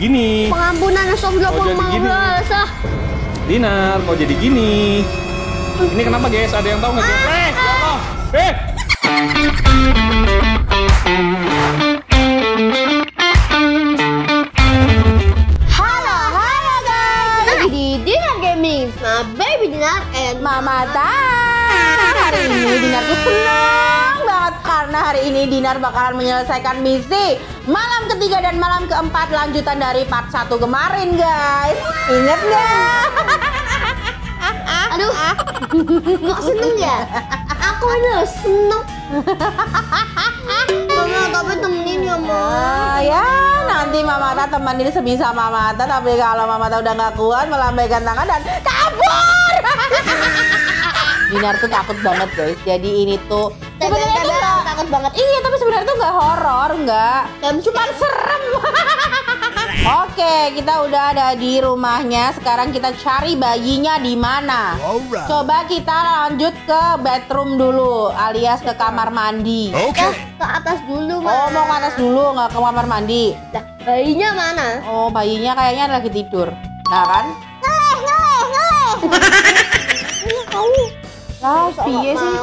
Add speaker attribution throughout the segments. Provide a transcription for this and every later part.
Speaker 1: gini?
Speaker 2: Pengampunan astagfirullah
Speaker 1: Oh, jadi gini. Dinar, kok jadi gini? Ini kenapa guys? Ada yang tahu nggak guys? Eh, Allah. Eh,
Speaker 2: Halo, halo guys. Lagi di Dinar Gaming. Nah, baby Dinar and
Speaker 3: Mama Tar. Hari ini Dinar tuh senang banget karena hari ini Dinar bakalan menyelesaikan misi malam ketiga dan malam keempat lanjutan dari part 1 kemarin guys. Ingat nggak?
Speaker 2: Aduh, kok seneng ya? Aku aja seneng. Mama, tapi temenin ya, Ma.
Speaker 3: Ah, ya nanti Mama Tar temenin sebisa Mama Tar tapi kalau Mama Tar udah nggak kuat melambaikan tangan dan kabur. Dinar tuh takut banget guys. Jadi ini tuh sebenarnya
Speaker 2: banget.
Speaker 3: Iya, tapi sebenarnya tuh nggak horor, nggak.
Speaker 2: Dan
Speaker 3: Cuman serem. Oke, kita udah ada di rumahnya. Sekarang kita cari bayinya di mana.
Speaker 4: Alright.
Speaker 3: Coba kita lanjut ke bedroom dulu, alias ke kamar mandi.
Speaker 2: Ya,
Speaker 4: Okay.
Speaker 2: ke atas dulu, Ma.
Speaker 3: Oh, mau ke atas dulu, nggak ke kamar mandi.
Speaker 2: Lah, bayinya mana?
Speaker 3: Oh, bayinya kayaknya lagi tidur. Nah kan?
Speaker 2: Ngeleh, ngeleh, ngeleh. Iya, kau.
Speaker 3: Lah, piye sih?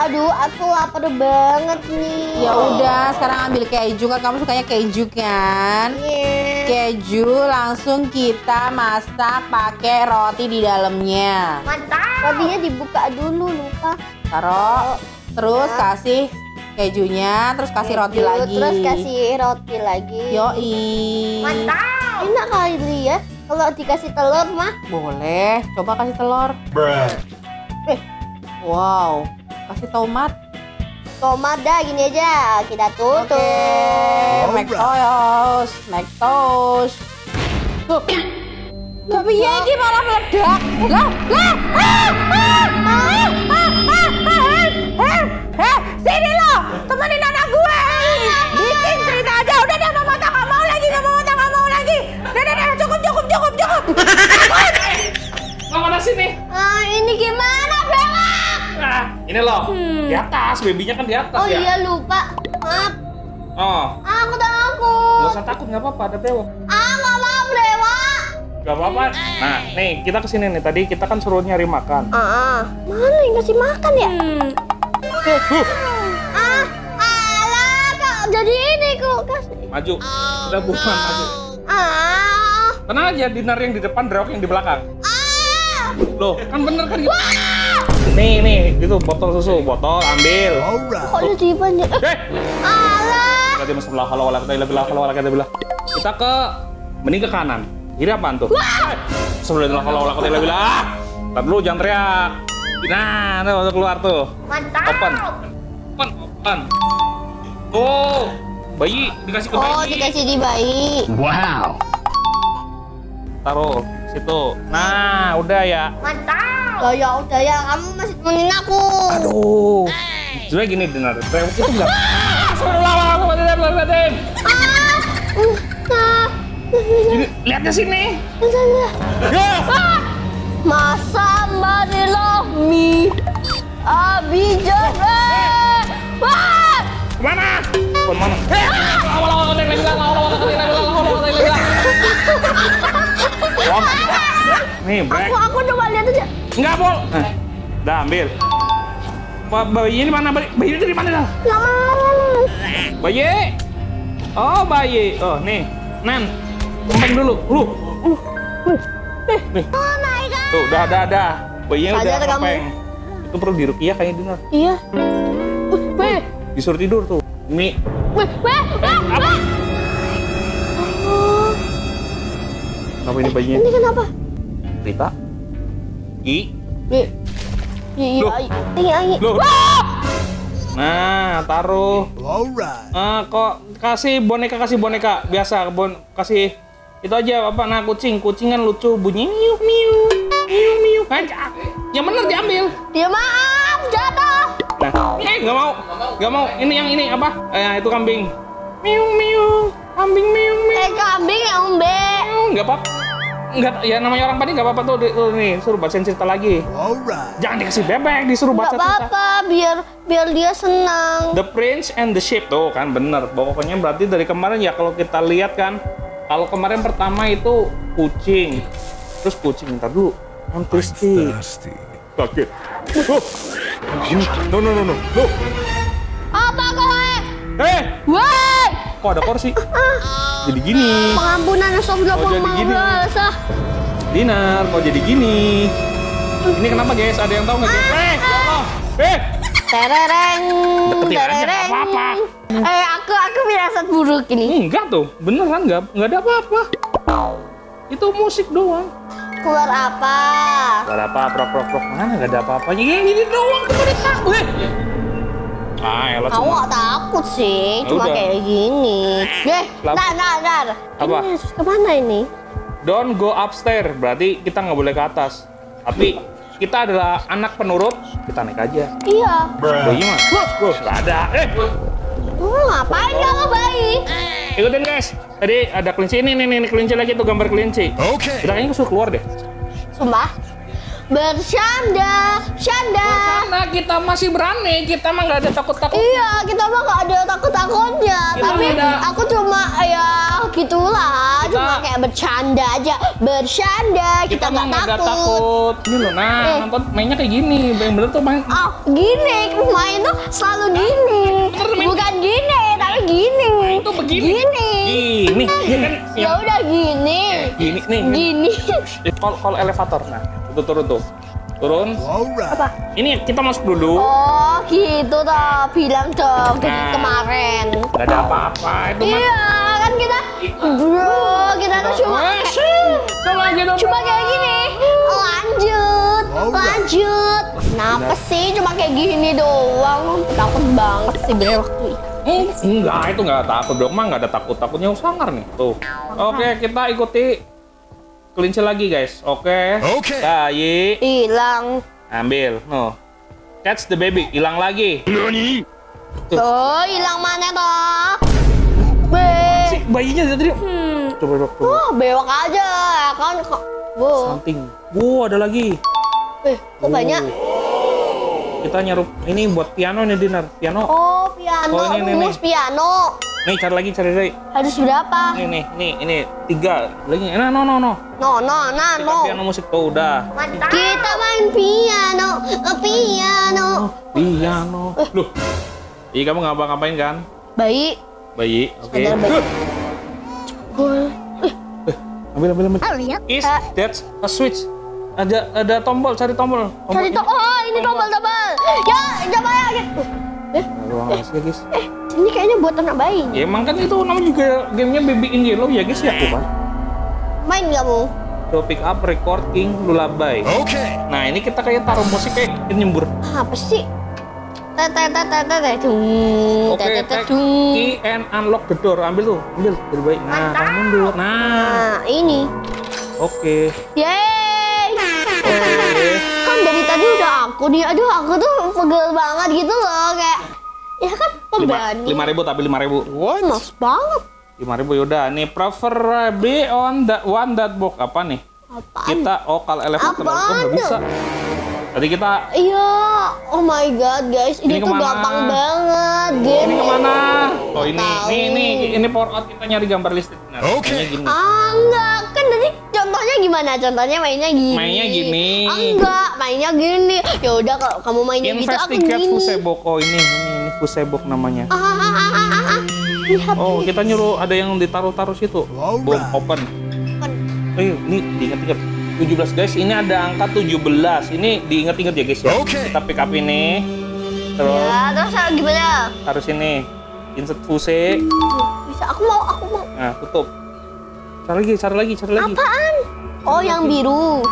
Speaker 2: Aduh, aku lapar banget nih.
Speaker 3: Ya udah, sekarang ambil keju kan kamu sukanya keju kan?
Speaker 2: Iya.
Speaker 3: Keju langsung kita masak pakai roti di dalamnya.
Speaker 2: Mantap. Rotinya dibuka dulu, lupa.
Speaker 3: Taruh, terus kasih kejunya, terus kasih roti
Speaker 2: Keju,
Speaker 3: lagi.
Speaker 2: Terus kasih roti lagi.
Speaker 3: Yoi.
Speaker 2: Mantap. Enak kali ya. Kalau dikasih telur mah.
Speaker 3: Boleh, coba kasih telur.
Speaker 4: Bruh.
Speaker 3: Eh, wow, kasih tomat.
Speaker 2: Tomat dah gini aja. Kita tutup.
Speaker 3: Oke, make toast, make toast. Tuh. Tapi ya ini malah meledak. Lah, lah. Ah, ah, ah, ah, ah, ah, ah. Eh, eh, sini lo, temenin anak gue. Bikin cerita aja.
Speaker 1: Di atas, babynya kan di atas
Speaker 2: Oh
Speaker 1: ya.
Speaker 2: iya lupa. Maaf.
Speaker 1: Oh,
Speaker 2: Ah, aku takut.
Speaker 1: nggak usah takut, nggak apa-apa, ada bewok.
Speaker 2: Ah, nggak mau lewat.
Speaker 1: Gak apa-apa. Nah, nih kita ke sini nih. Tadi kita kan suruh nyari makan.
Speaker 2: Ah, mana yang kasih makan ya?
Speaker 1: Huh,
Speaker 2: Ah, alah, kok jadi ini kok kasih.
Speaker 1: maju. Udah bukan maju.
Speaker 2: Ah,
Speaker 1: Tenang aja, dinar yang di depan, drewok yang di belakang.
Speaker 2: ah,
Speaker 1: Loh, kan bener kan gitu. Nih, nih, itu botol susu, botol ambil.
Speaker 2: Kok jadi banyak? Eh,
Speaker 1: Eh,
Speaker 2: alah,
Speaker 1: Tadi masuk belah kalau kita belah kalau kita belah. Kita ke mending ke kanan. Kiri apaan tuh? Eh, Sebelum kalau wala kita belah. Ah, Ntar dulu jangan teriak. Nah, tuh udah keluar tuh.
Speaker 2: mantap.
Speaker 1: Open. Open, open. Oh, bayi dikasih ke
Speaker 2: Oh,
Speaker 1: bayi.
Speaker 2: dikasih di bayi.
Speaker 4: Wow.
Speaker 1: Taruh situ. Nah, udah ya.
Speaker 2: Mantap. Oh ya udah ya, kamu masih temenin aku.
Speaker 1: Aduh. Sebenarnya gini Dinar, brewok itu enggak.
Speaker 2: Ah,
Speaker 1: Ini lihatnya sini. Ya.
Speaker 2: Masa Marilo mi Abijah eh. Wah!
Speaker 1: Ke mana? Ke mana? Eh, Wah. Nih, brek.
Speaker 2: Aku aku coba lihat aja.
Speaker 1: Enggak, Pol. Eh, dah ambil. Ba- Bayi ini mana? Bayi itu di mana dah?
Speaker 2: Mau.
Speaker 1: Bayi. Oh, bayi. Oh, nih. Nan. Kembang dulu. Lu. Nih.
Speaker 2: Oh my god.
Speaker 1: Tuh, dah, dah, dah. Bayinya udah
Speaker 2: kamu.
Speaker 1: kepeng. Itu perlu dirukiah kayaknya Dinar.
Speaker 2: Iya. Weh,
Speaker 1: Disuruh tidur tuh. Ini
Speaker 2: weh, weh, weh,
Speaker 1: apa?
Speaker 2: weh.
Speaker 1: Kenapa ini bayinya?
Speaker 2: ini kenapa?
Speaker 1: Rita? I?
Speaker 2: Iya, iya,
Speaker 1: Loh.
Speaker 2: iya, iya.
Speaker 1: Loh. Nah, taruh.
Speaker 4: Alright.
Speaker 1: Ah, kok kasih boneka kasih boneka biasa bon kasih itu aja apa nah kucing kucing kan lucu bunyi miu miu miu miu kan yang bener diambil
Speaker 2: Dia maaf, jatuh.
Speaker 1: nah eh nggak mau nggak mau ini yang ini apa eh itu kambing miu miu kambing miu miu
Speaker 2: Eh, kambing ya, Umbe.
Speaker 1: Nggak apa nggak ya namanya orang paling nggak apa-apa tuh, tuh nih suruh bacain cerita lagi
Speaker 4: Alright.
Speaker 1: jangan dikasih bebek disuruh
Speaker 2: Gak
Speaker 1: baca cerita
Speaker 2: apa-apa, biar biar dia senang.
Speaker 1: The Prince and the Ship tuh kan bener. Pokoknya berarti dari kemarin ya kalau kita lihat kan Kalau kemarin pertama itu kucing, terus kucing ntar dulu. I'm thirsty.
Speaker 4: Thirsty.
Speaker 1: Kaget. Oh. No, no, no, no. No.
Speaker 2: Apa kowe?
Speaker 1: Eh,
Speaker 2: Woi!
Speaker 1: kok ada kursi? Jadi gini.
Speaker 2: Pengampunan astagfirullah
Speaker 1: Oh, jadi gini.
Speaker 2: sah.
Speaker 1: Dinar, kok jadi gini? Ini kenapa guys? Ada yang tahu nggak guys? Eh, ya Allah. Eh,
Speaker 2: Terereng.
Speaker 1: Deketin aja, nggak
Speaker 2: terereng.
Speaker 1: apa-apa.
Speaker 2: Eh, aku aku firasat buruk ini.
Speaker 1: enggak tuh. Beneran nggak? Nggak ada apa-apa. Itu musik doang.
Speaker 2: Keluar apa?
Speaker 1: Ada apa, prok prok prok mana gak ada apa-apanya. Ya ini doang tuh pada takut. Eh. Ah, elah cuma.
Speaker 2: gak takut sih,
Speaker 1: Ya
Speaker 2: cuma
Speaker 1: udah.
Speaker 2: kayak gini. Eh, dar, dar, dar.
Speaker 1: Apa?
Speaker 2: Ini harus ke mana ini?
Speaker 1: Don't go upstairs. Berarti kita nggak boleh ke atas. Tapi kita adalah anak penurut. Kita naik aja.
Speaker 2: Iya.
Speaker 1: Bayi mah? Wah, nggak ada. Eh,
Speaker 2: Lu ngapain kamu bayi?
Speaker 1: ikutin guys. Tadi ada kelinci ini, nih, nih, nih, kelinci lagi tuh gambar kelinci.
Speaker 4: Okay.
Speaker 1: Kita kayaknya suruh keluar deh.
Speaker 2: Sumpah. Bercanda, canda.
Speaker 1: Karena kita masih berani, kita mah nggak ada takut-takut.
Speaker 2: Iya, kita mah gak ada takut-takutnya.
Speaker 1: Kita
Speaker 2: Tapi
Speaker 1: nggak ada.
Speaker 2: aku cuma ya gitulah,
Speaker 1: Kita-
Speaker 2: cuma kayak bercanda aja. Bercanda, kita, nggak
Speaker 1: nggak
Speaker 2: takut.
Speaker 1: takut. Ini loh, nah
Speaker 2: Eh.
Speaker 1: nonton mainnya kayak gini. Yang bener tuh main.
Speaker 2: Oh, gini, main tuh selalu gini. Bukan gini, tapi gini.
Speaker 1: Itu begini.
Speaker 2: Gini.
Speaker 1: Gini, ya kan?
Speaker 2: Ya udah gini.
Speaker 1: Gini nih.
Speaker 2: Gini.
Speaker 1: Eh, Call, call elevator. Nah, itu turun tuh. Turun.
Speaker 4: Alright.
Speaker 1: Ini kita masuk dulu.
Speaker 2: Oh, gitu toh. Bilang dong dari
Speaker 1: Nah.
Speaker 2: kemarin.
Speaker 1: Gak ada apa-apa. Itu mah.
Speaker 2: Iya, kan kita bro, kita tuh cuma
Speaker 1: Eh. Coba gitu.
Speaker 2: cuma kayak gini. Lanjut, lanjut. Kenapa sih cuma kayak gini doang? Takut banget sih bener waktu itu.
Speaker 1: Eh, Enggak, itu enggak takut dong. Mah enggak ada takut-takutnya sangar nih. Tuh. Oke, kita ikuti kelinci lagi, guys. Oke.
Speaker 4: Oke.
Speaker 1: Bayi.
Speaker 2: Hilang.
Speaker 1: Ambil. No. Catch the baby. Hilang lagi.
Speaker 2: Tuh, hilang mana toh? Be.
Speaker 1: Si bayinya tadi.
Speaker 2: Hmm.
Speaker 1: Coba, coba, coba.
Speaker 2: Wah, bewok aja ya kan. Kok- Wow.
Speaker 1: Something. Wow, ada lagi.
Speaker 2: Eh, kok banyak?
Speaker 1: Kita nyarup ini buat piano nih, Dinar. Piano.
Speaker 2: Oh, piano,
Speaker 1: Oh, ini, ini, ini.
Speaker 2: piano.
Speaker 1: Nih, cari lagi, cari lagi.
Speaker 2: Harus berapa?
Speaker 1: Nih, nih, nih, ini tiga. Lagi. Nah, no, no, no.
Speaker 2: No, no, nah,
Speaker 1: Kita
Speaker 2: no.
Speaker 1: piano musik tuh udah.
Speaker 2: Kita main piano, eh, piano.
Speaker 1: Piano. Loh. Iya, kamu ngapa-ngapain kan?
Speaker 2: Bayi.
Speaker 1: Bayi. Oke.
Speaker 2: Bayi. Gol.
Speaker 1: Ambil, ambil, ambil. Is that's a switch? Ada ada tombol, cari tombol. tombol
Speaker 2: Cari to oh, ini tombol-tombol. Ya, coba ya. Eh,
Speaker 1: Ruang rahasia, guys.
Speaker 2: eh, ini kayaknya buat anak bayi.
Speaker 1: Ya emang kan itu namanya juga gamenya Baby in Yellow ya guys ya tuh kan.
Speaker 2: Main kamu?
Speaker 1: So pick up recording lullaby.
Speaker 4: Okay.
Speaker 1: Nah ini kita kayak taruh musik kayak nyembur.
Speaker 2: Apa sih?
Speaker 1: Oke, key and unlock the door. Ambil tuh, ambil dari baik. Nah, kamu mundur. Nah,
Speaker 2: Nah, ini.
Speaker 1: oke.
Speaker 2: Yeay. Tadi udah aku nih. Aduh, aku tuh pegel banget gitu loh kayak ya kan
Speaker 1: Lima,
Speaker 2: pemberani.
Speaker 1: lima ribu tapi lima ribu.
Speaker 2: Mas banget.
Speaker 1: Lima ribu yaudah. Nih preferably on that one that box apa nih?
Speaker 2: Apaan?
Speaker 1: Kita oh kalau elevator
Speaker 2: Apaan
Speaker 1: oh, nggak bisa. Tadi kita
Speaker 2: Iya, oh my god guys, ini,
Speaker 1: Ini
Speaker 2: tuh
Speaker 1: ke mana?
Speaker 2: gampang banget
Speaker 1: ini
Speaker 2: game.
Speaker 1: ke mana? Oh ini, ini, ini, ini power out kita nyari gambar listrik. Nah,
Speaker 4: Oke.
Speaker 1: ini gini.
Speaker 2: Ah kan gimana? Contohnya mainnya gini.
Speaker 1: Mainnya gini.
Speaker 2: Ah, enggak, mainnya gini. Ya udah kalau kamu mainnya gitu aku
Speaker 1: Investigate
Speaker 2: gini.
Speaker 1: Fusebok. Oh ini, ini, ini Fusebok namanya.
Speaker 2: Ah, ah, ah, ah, ah, ah. Lihat.
Speaker 1: Oh kita nyuruh ada yang ditaruh-taruh situ. Boom open.
Speaker 2: Kan.
Speaker 1: Eh ini diingat-ingat. 17 guys, ini ada angka 17. Ini diingat-ingat ya guys ya.
Speaker 4: Oke.
Speaker 1: Kita pick up ini. Terus
Speaker 2: Ya, terus gimana?
Speaker 1: taruh sini. Insert fuse.
Speaker 2: Bisa aku mau, aku mau.
Speaker 1: Nah, tutup. Cari lagi, cari lagi, cari lagi.
Speaker 2: Apaan? Oh, yang biru.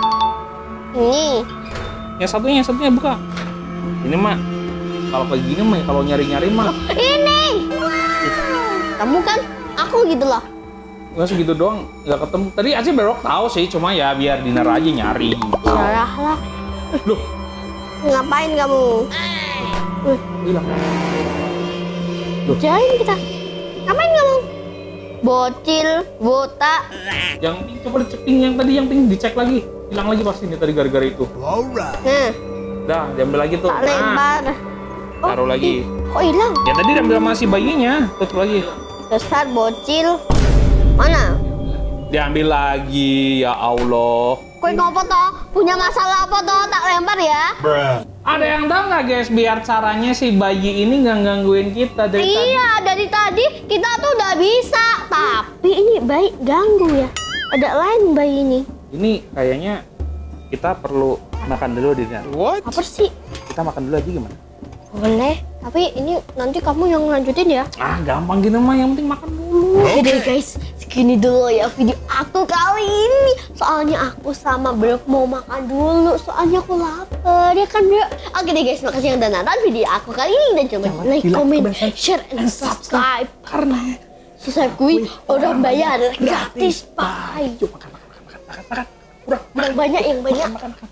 Speaker 2: Ini.
Speaker 1: Yang satunya, yang satunya buka. Ini mah kalau kayak gini mah kalau nyari-nyari mah
Speaker 2: Ini. Kamu kan aku gitu loh.
Speaker 1: nggak segitu doang nggak ketemu. Tadi Aceh berok tahu sih, cuma ya biar Dinar aja nyari.
Speaker 2: Salah lah.
Speaker 1: Loh,
Speaker 2: Ngapain kamu?
Speaker 1: hilang.
Speaker 2: Jain kita. Ngapain kamu? Bocil, botak.
Speaker 1: Yang pink coba dicek yang tadi yang pink dicek lagi. Hilang lagi pasti nih tadi gara-gara itu.
Speaker 4: Alright.
Speaker 2: Nah,
Speaker 1: Dah, diambil lagi tuh.
Speaker 2: tak
Speaker 1: Nah,
Speaker 2: lempar.
Speaker 1: taruh lagi.
Speaker 2: Kok hilang?
Speaker 1: Ya tadi diambil masih bayinya. Tutup lagi.
Speaker 2: Besar bocil. Mana?
Speaker 1: Diambil lagi, ya Allah.
Speaker 2: Kue ngopo toh? Punya masalah apa toh? Tak lempar ya.
Speaker 1: Ada yang tahu nggak guys, biar caranya si bayi ini nggak gangguin kita dari tadi?
Speaker 2: Iya, dari tadi kita tuh udah bisa. Tapi ini bayi ganggu ya. Ada lain bayi ini.
Speaker 1: Ini kayaknya kita perlu makan dulu di
Speaker 2: Apa sih?
Speaker 1: Kita makan dulu aja gimana?
Speaker 2: Boleh. Tapi ini nanti kamu yang lanjutin ya.
Speaker 1: Ah, gampang gitu mah. Yang penting makan dulu.
Speaker 2: Oke deh guys, segini dulu ya video aku kali ini. Soalnya aku sama Bro mau makan dulu, soalnya aku lapar ya kan Bro. Oke deh guys, makasih yang udah nonton video aku kali ini dan jangan lupa like, comment, share, and subscribe.
Speaker 1: Karena
Speaker 2: Subscribe kui orang bayar gratis, bye.
Speaker 1: Yuk makan, makan, makan, makan, makan, makan. Udah,
Speaker 2: Yang banyak, yang banyak.
Speaker 1: makan, makan.